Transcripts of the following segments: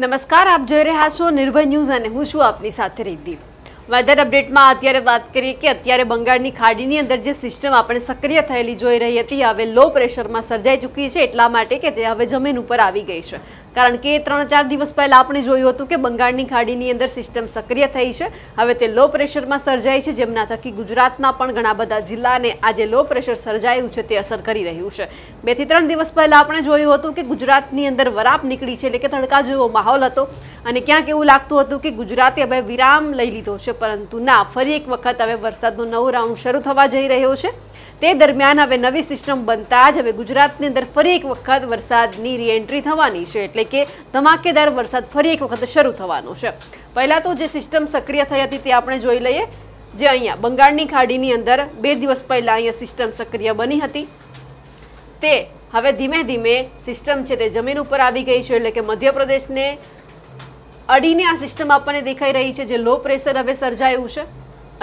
નમસ્કાર આપ જોઈ રહ્યા છો નિર્ભય ન્યૂઝ અને હું છું આપની સાથે રિદ્ધિ વેધર અપડેટમાં અત્યારે વાત કરીએ કે અત્યારે બંગાળની ખાડીની અંદર જે સિસ્ટમ આપણે સક્રિય થયેલી જોઈ રહી હતી, હવે લો પ્રેશરમાં સર્જાઈ ચૂકી છે, એટલા માટે કે તે હવે જમીન ઉપર આવી ગઈ છે. કારણ કે ત્રણ ચાર દિવસ પહેલા આપણે જોયું હતું કે બંગાળની ખાડીની અંદર સિસ્ટમ સક્રિય થઈ છે, હવે તે લો પ્રેશરમાં સર્જાઈ છે, જેમના થકી ગુજરાતના પણ ઘણા બધા જિલ્લાને આજે લો પ્રેશર સર્જાયું છે, તે અસર કરી રહ્યું છે. બેથી ત્રણ દિવસ પહેલા આપણે જોયું હતું કે ગુજરાતની અંદર વરાપ નીકળી છે, એટલે કે તડકા જેવો માહોલ હતો, અને ક્યાંક એવું લાગતું હતું કે ગુજરાતે હવે વિરામ લઈ લીધો છે પરંતુ ના, ફરી એક વખત હવે વરસાદનો નવો રાઉન્ડ શરૂ થવા જઈ રહ્યો છે. તે દરમિયાન હવે નવી સિસ્ટમ બનતા જ હવે ગુજરાતની અંદર ફરી એક વખત વરસાદની રીએન્ટ્રી થવાની છે, એટલે કે ધમાકેદાર વરસાદ ફરી એક વખત શરૂ થવાનો છે. પહેલાં તો જે સિસ્ટમ સક્રિય થઈ હતી તે આપણે જોઈ લઈએ. જે અહીંયા બંગાળની ખાડીની અંદર બે દિવસ પહેલાં અહીંયા સિસ્ટમ સક્રિય બની હતી. તે હવે ધીમે ધીમે સિસ્ટમ છે તે જમીન ઉપર આવી ગઈ છે, એટલે કે મધ્યપ્રદેશને અડીને આ સિસ્ટમ આપણને દેખાઈ રહી છે જે લો પ્રેશર હવે સર્જાયું છે.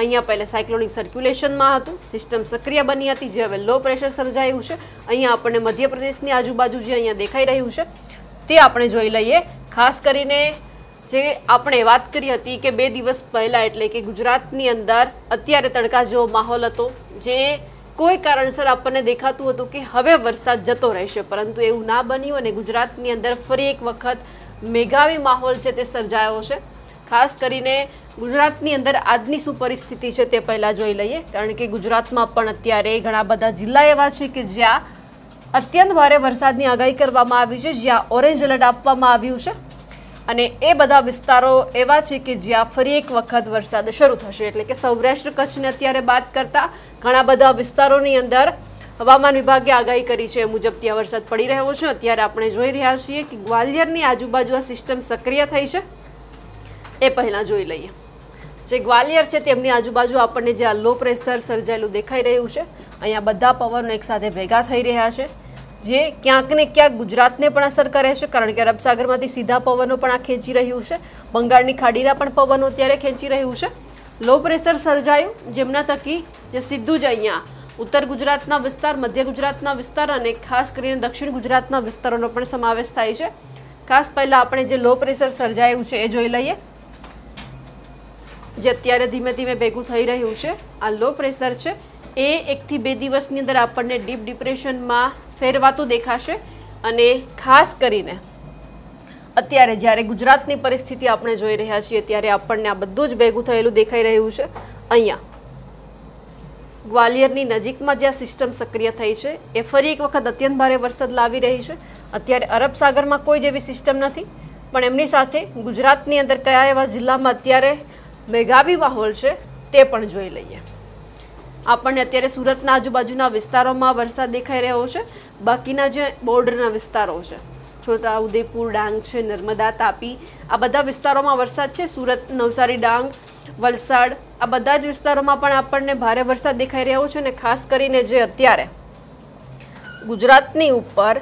અહીંયા પહેલાં સાયક્લોનિક સર્ક્યુલેશનમાં હતું, સિસ્ટમ સક્રિય બની હતી જે હવે લો પ્રેશર સર્જાયું છે. અહીંયા આપણને મધ્યપ્રદેશની આજુબાજુ જે અહીંયા દેખાઈ રહ્યું છે, તે આપણે જોઈ લઈએ. ખાસ કરીને જે આપણે વાત કરી હતી કે બે દિવસ પહેલાં એટલે કે ગુજરાતની અંદર અત્યારે તડકા જેવો માહોલ હતો, જે કોઈ કારણસર આપણને દેખાતું હતું કે હવે વરસાદ જતો રહેશે. પરંતુ એવું ના બન્યું અને ગુજરાતની અંદર ફરી એક વખત મેઘાવી માહોલ છે તે સર્જાયો છે. ખાસ કરીને ગુજરાતની અંદર આજની શું પરિસ્થિતિ છે તે પહેલાં જોઈ લઈએ. કારણ કે ગુજરાતમાં પણ અત્યારે ઘણા બધા જિલ્લા એવા છે કે જ્યાં અત્યંત ભારે વરસાદની આગાહી કરવામાં આવી છે, જ્યાં ઓરેન્જ એલર્ટ આપવામાં આવ્યું છે. અને એ બધા વિસ્તારો એવા છે કે જ્યાં ફરી એક વખત વરસાદ શરૂ થશે. એટલે કે સૌરાષ્ટ્ર કચ્છને અત્યારે બાદ કરતાં ઘણા બધા વિસ્તારોની અંદર હવામાન વિભાગે આગાહી કરી છે મુજબ ત્યાં વરસાદ પડી રહ્યો છે. અત્યારે આપણે જોઈ રહ્યા છીએ કે ગ્વાલિયરની આજુબાજુ આ સિસ્ટમ સક્રિય થઈ છે. એ પહેલાં જોઈ લઈએ. જે ગ્વાલિયર છે તેમની આજુબાજુ આપણને જે આ લો પ્રેશર સર્જાયેલું દેખાઈ રહ્યું છે, અહીંયા બધા પવનો એકસાથે ભેગા થઈ રહ્યા છે, જે ક્યાંક ને ક્યાંક ગુજરાતને પણ અસર કરે છે, કારણ કે અરબસાગરમાંથી સીધા પવનો પણ આ ખેંચી રહ્યું છે, બંગાળની ખાડીના પણ પવનો અત્યારે ખેંચી રહ્યું છે. લો પ્રેશર સર્જાયું, જેમના થકી જે સીધું જ અહીંયા ઉત્તર ગુજરાતના વિસ્તાર, મધ્ય ગુજરાતના વિસ્તાર અને ખાસ કરીને દક્ષિણ ગુજરાતના વિસ્તારોનો પણ સમાવેશ થાય છે. ખાસ પહેલાં આપણે જે લો પ્રેશર સર્જાયું છે એ જોઈ લઈએ. જે અત્યારે ધીમે ધીમે ભેગું થઈ રહ્યું છે. આ લો પ્રેશર છે. એ એકથી બે દિવસની અંદર આપણને ડીપ ડિપ્રેશનમાં ફેરવાતું દેખાશે અને ખાસ કરીને અત્યારે જ્યારે ગુજરાતની પરિસ્થિતિ આપણે જોઈ રહ્યા છીએ, ત્યારે આપણને આ બધું જ ભેગું થયેલું દેખાઈ રહ્યું છે. અહીંયા ગ્વાલિયરની નજીકમાં જ્યાં સિસ્ટમ સક્રિય થઈ છે, એ ફરી એક વખત અત્યંત ભારે વરસાદ લાવી રહી છે. અત્યારે અરબ સાગરમાં કોઈ જેવી સિસ્ટમ નથી, પણ એમની સાથે ગુજરાતની અંદર કયા એવા જિલ્લામાં અત્યારે મેઘાવી માહોલ છે, તે પણ જોઈ લઈએ. આપણને અત્યારે સુરતના આજુબાજુના વિસ્તારોમાં વરસાદ દેખાઈ રહ્યો છે, બાકીના જે બોર્ડરના વિસ્તારો છે છોટા ઉદયપુર ડાંગ છે, નર્મદા, તાપી, આ બધા વિસ્તારોમાં વરસાદ છે. સુરત, નવસારી, ડાંગ, વલસાડ આ બધા જ વિસ્તારોમાં પણ આપણને ભારે વરસાદ દેખાઈ રહ્યો છે અને ખાસ કરીને જે અત્યારે ગુજરાતની ઉપર,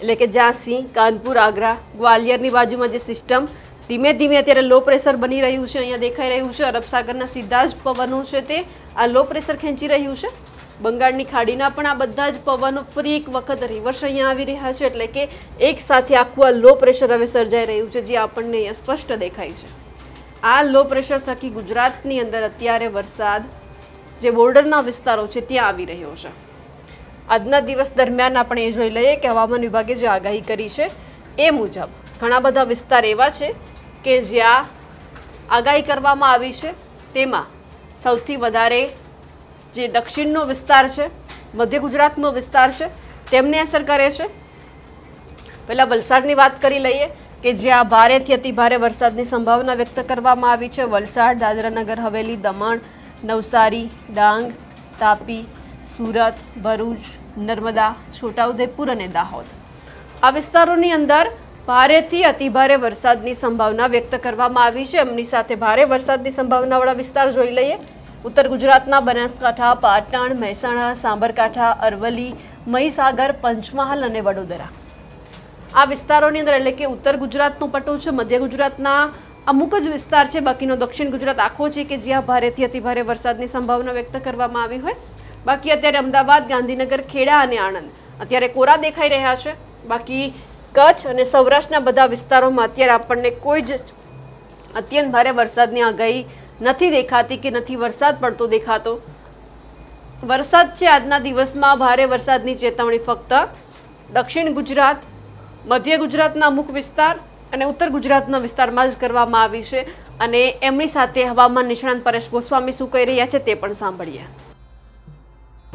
એટલે કે ઝાંસી, કાનપુર, આગ્રા, ગ્વાલિયરની બાજુમાં જે સિસ્ટમ ધીમે ધીમે અત્યારે લો પ્રેશર બની રહ્યું છે, અહીંયા દેખાઈ રહ્યું છે, અરબ સાગરના સીધા જ પવનો છે તે. આ લો પ્રેશર ખેંચી રહ્યું છે. બંગાળની ખાડીના પણ આ બધા જ પવનો ફરી એક વખત રિવર્સ અહીંયા આવી રહ્યા છે, એટલે કે એક સાથે આખું આ લો પ્રેશર હવે સર્જાઈ રહ્યું છે, જે આપણને અહીંયા સ્પષ્ટ દેખાય છે. આ લો પ્રેશર થકી ગુજરાતની અંદર અત્યારે વરસાદ જે બોર્ડરના વિસ્તારો છે ત્યાં આવી રહ્યો છે. આજના દિવસ દરમિયાન આપણે એ જોઈ લઈએ કે હવામાન વિભાગે જે આગાહી કરી છે એ મુજબ ઘણા બધા વિસ્તાર એવા છે કે જ્યાં આગાહી કરવામાં આવી છે. તેમાં સૌથી વધારે જે દક્ષિણનો વિસ્તાર છે, મધ્ય ગુજરાતનો વિસ્તાર છે, તેમને અસર કરે છે. પહેલાં વલસાડની વાત કરી લઈએ કે જ્યાં ભારેથી અતિ ભારે વરસાદની સંભાવના વ્યક્ત કરવામાં આવી છે. વલસાડ, દાદરાનગર, હવેલી, દમણ, નવસારી, ડાંગ, તાપી, સુરત, ભરૂચ, નર્મદા, છોટાઉદેપુર અને દાહોદ. આ વિસ્તારોની અંદર ભારેથી અતિભારે વરસાદની સંભાવના વ્યક્ત કરવામાં આવી છે. એમની સાથે ભારે વરસાદની સંભાવનાવાળા વિસ્તાર જોઈ લઈએ. ઉત્તર ગુજરાતના બનાસકાંઠા, પાટણ, મહેસાણા, સાબરકાંઠા, અરવલ્લી, મહીસાગર, પંચમહાલ અને વડોદરા. આ વિસ્તારોની અંદર એટલે કે ઉત્તર ગુજરાતનું પટ્ટું છે, મધ્ય ગુજરાતના અમુક જ વિસ્તાર છે, બાકીનો દક્ષિણ ગુજરાત આખો છે કે જ્યાં ભારેથી અતિભારે વરસાદની સંભાવના વ્યક્ત કરવામાં આવી હોય. બાકી અત્યારે અમદાવાદ, ગાંધીનગર, ખેડા અને આણંદ અત્યારે કોરા દેખાઈ રહ્યા છે. બાકી કચ્છ અને સૌરાષ્ટ્રના બધા વિસ્તારોમાં અત્યારે આપણને કોઈ જ અત્યંત ભારે વરસાદની આગાહી નથી દેખાતી કે નથી વરસાદ પડતો દેખાતો. વરસાદ છે આજના દિવસમાં, ભારે વરસાદની ચેતવણી ફક્ત દક્ષિણ ગુજરાત મધ્ય ગુજરાતના અમુક વિસ્તાર અને ઉત્તર ગુજરાતના વિસ્તારમાં જ કરવામાં આવી છે અને એમની સાથે હવામાન નિષ્ણાંત પરેશ ગોસ્વામી શું કહી રહ્યા છે તે પણ સાંભળીએ.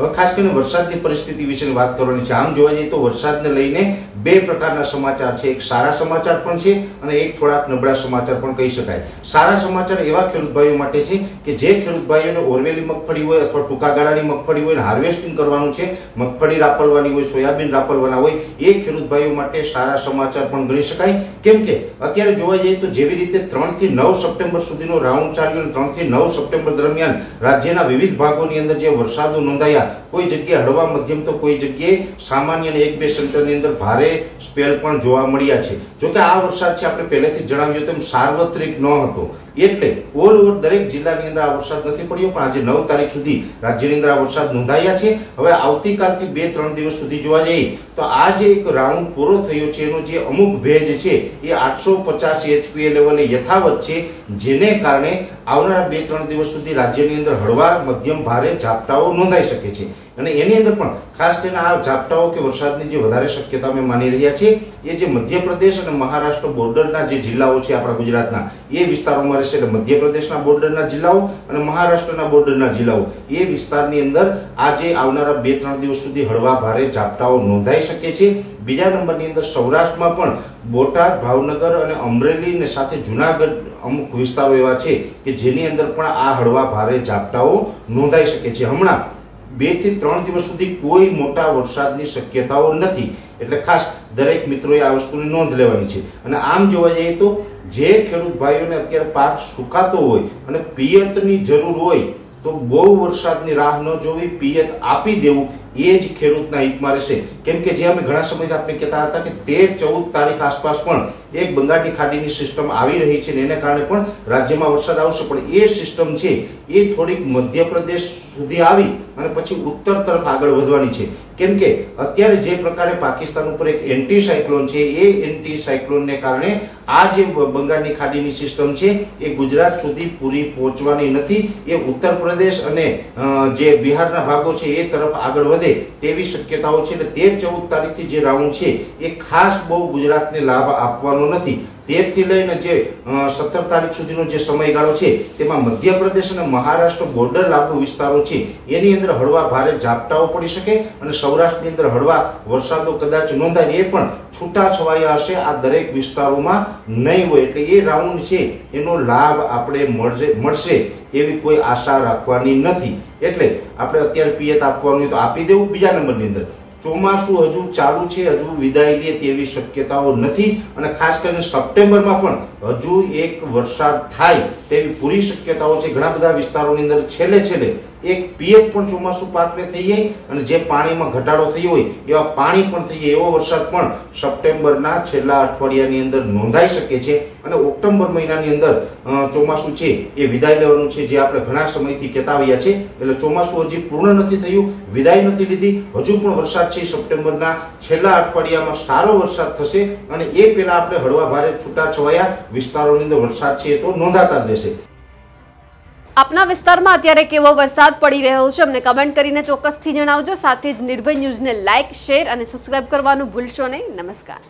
ખાસ કરીને વરસાદની પરિસ્થિતિ વિશે વાત કરવાની છે. આમ જોવા જઈએ તો વરસાદને લઈને બે પ્રકારના સમાચાર છે. એક સારા સમાચાર પણ છે અને એક થોડાક નબળા સમાચાર પણ કહી શકાય. સારા સમાચાર એવા ખેડૂત ભાઈઓ માટે છે કે જે ખેડૂત ભાઈઓને ઓરવેલી મગફળી હોય અથવા ટૂંકા ગાળાની મગફળી હોય હાર્વેસ્ટિંગ કરવાનું છે, મગફળી રાપલવાની હોય, સોયાબીન રાપલવાના હોય, એ ખેડૂત ભાઈઓ માટે સારા સમાચાર પણ ગણી શકાય. કેમ કે અત્યારે જોવા જઈએ તો જેવી રીતે ત્રણથી નવ સપ્ટેમ્બર સુધીનો રાઉન્ડ ચાલ્યો અને ત્રણથી નવ સપ્ટેમ્બર દરમિયાન રાજ્યના વિવિધ ભાગોની અંદર જે વરસાદો નોંધાયા કોઈ જગ્યાએ હળવા મધ્યમ તો કોઈ જગ્યાએ સામાન્ય અને એક બે સેન્ટરની અંદર ભારે સ્પેલ પણ જોવા મળ્યા છે. જોકે આ વરસાદ છે, આપણે પહેલેથી જણાવ્યું તેમ સાર્વત્રિક ન હતો. એટલે ઓલ ઓવર દરેક જિલ્લાની અંદર આ વરસાદ નથી પડ્યો, પણ આજે નવ તારીખ સુધી રાજ્યની અંદર આ વરસાદ નોંધાયા છે. હવે આવતીકાલથી બે ત્રણ દિવસ સુધી જોવા જઈએ તો આ જે એક રાઉન્ડ પૂરો થયો છે, એનો જે અમુક ભેજ છે, એ આઠસો પચાસ એચપીએ લેવલે યથાવત છે, જેને કારણે આવનારા બે ત્રણ દિવસ સુધી રાજ્યની અંદર હળવા, મધ્યમ, ભારે ઝાપટાઓ નોંધાઈ શકે છે. અને એની અંદર પણ ખાસ કરીને આ ઝાપટાઓ કે વરસાદની જે વધારે શક્યતા અમે માની રહ્યા છીએ, એ જે મધ્યપ્રદેશ અને મહારાષ્ટ્ર બોર્ડરના જે જિલ્લાઓ છે આપણા ગુજરાતના, એ વિસ્તારોમાં રહેશે એટલે મધ્યપ્રદેશના બોર્ડરના જિલ્લાઓ અને મહારાષ્ટ્રના બોર્ડરના જિલ્લાઓ. એ વિસ્તારની અંદર આજે આવનારા બે ત્રણ દિવસ સુધી હળવા ભારે ઝાપટાઓ નોંધાઈ શકે છે. બીજા નંબરની અંદર સૌરાષ્ટ્રમાં પણ બોટાદ, ભાવનગર અને અમરેલી ને સાથે જુનાગઢ અમુક વિસ્તારો એવા છે કે જેની અંદર પણ આ હળવા ભારે ઝાપટાઓ નોંધાઈ શકે છે. હમણાં બેથી ત્રણ દિવસ સુધી કોઈ મોટા વરસાદની શક્યતાઓ નથી. એટલે ખાસ દરેક મિત્રોએ આ વસ્તુની નોંધ લેવાની છે. અને આમ જોવા જઈએ તો જે ખેડૂત ભાઈઓને અત્યારે પાક સુકાતો હોય અને પિયતની જરૂર હોય, તો બહુ વરસાદની રાહ ન જોવી, પિયત આપી દેવું એ જ ખેડૂતના હિતમાં રહેશે. કેમ કે જે અમે ઘણા સમયથી આપણે કહેતા હતા કે તેર ચૌદ તારીખ આસપાસ પણ એક બંગાળની ખાડીની સિસ્ટમ આવી રહી છે ને એને કારણે પણ રાજ્યમાં વરસાદ આવશે. પણ એ સિસ્ટમ છે એ થોડીક મધ્યપ્રદેશ સુધી આવી અને પછી ઉત્તર તરફ આગળ વધવાની છે. કેમ કે અત્યારે જે પ્રકારે પાકિસ્તાન ઉપર એક એન્ટી સાયક્લોન છે, એ એન્ટી સાયક્લોનને કારણે આ જે બંગાળની ખાડીની સિસ્ટમ છે એ ગુજરાત સુધી પૂરી પહોંચવાની નથી. એ ઉત્તર પ્રદેશ અને જે બિહારના ભાગો છે એ તરફ આગળ વધે. તેવી શક્યતાઓ છે અને તેર ચૌદ તારીખથી જે રાઉન્ડ છે, એ ખાસ બહુ ગુજરાતને લાભ આપવાનો નથી. તેરથી લઈને જે સત્તર તારીખ સુધીનો જે સમયગાળો છે, તેમાં મધ્યપ્રદેશ અને મહારાષ્ટ્ર બોર્ડર લાગુ વિસ્તારો છે, એની અંદર હળવા ભારે ઝાપટાઓ પડી શકે અને સૌરાષ્ટ્રની અંદર હળવા વરસાદો કદાચ નોંધાય એ પણ છૂટા છવાયા હશે આ દરેક વિસ્તારોમાં નહીં હોય. એટલે એ રાઉન્ડ છે, એનો લાભ આપણે મળશે મળશે એવી કોઈ આશા રાખવાની નથી. એટલે આપણે અત્યારે પિયત આપવાનું તો આપી દેવું બીજા નંબરની અંદર. ચોમાસું હજુ ચાલુ છે, હજુ વિદાય લે તેવી શક્યતાઓ નથી અને ખાસ કરીને સપ્ટેમ્બરમાં પણ હજુ એક વરસાદ થાય તેવી પૂરી શક્યતાઓ છે. ઘણા બધા વિસ્તારોની અંદર છેલ્લે છેલ્લે એક પીએચ પણ ચોમાસું પાકને થઈ જાય અને જે પાણીમાં ઘટાડો થયો હોય, એવા પાણી પણ થઈ જાય. એવો વરસાદ પણ સપ્ટેમ્બરના છેલ્લા અઠવાડિયાની અંદર નોંધાઈ શકે છે અને ઓક્ટોબર મહિનાની અંદર ચોમાસું છે એ વિદાય લેવાનું છે જે આપણે ઘણા સમયથી કહેતા આવ્યા છે. એટલે ચોમાસું હજી પૂર્ણ નથી થયું, વિદાય નથી લીધી. હજુ પણ વરસાદ છે સપ્ટેમ્બરના છેલ્લા અઠવાડિયામાં સારો વરસાદ થશે અને એ પહેલા આપણે હળવા ભારે છૂટાછવાયા વિસ્તારોની અંદર વરસાદ છે એ તો નોંધાતા જ રહેશે. આપના વિસ્તારમાં અત્યારે કેવો વરસાદ પડી રહ્યો છે, અમને કમેન્ટ કરીને ચોક્કસથી જણાવજો. સાથે જ નિર્ભય ન્યૂઝને લાઇક શેર અને સબસ્ક્રાઇબ કરવાનું ભૂલશો નહીં. નમસ્કાર.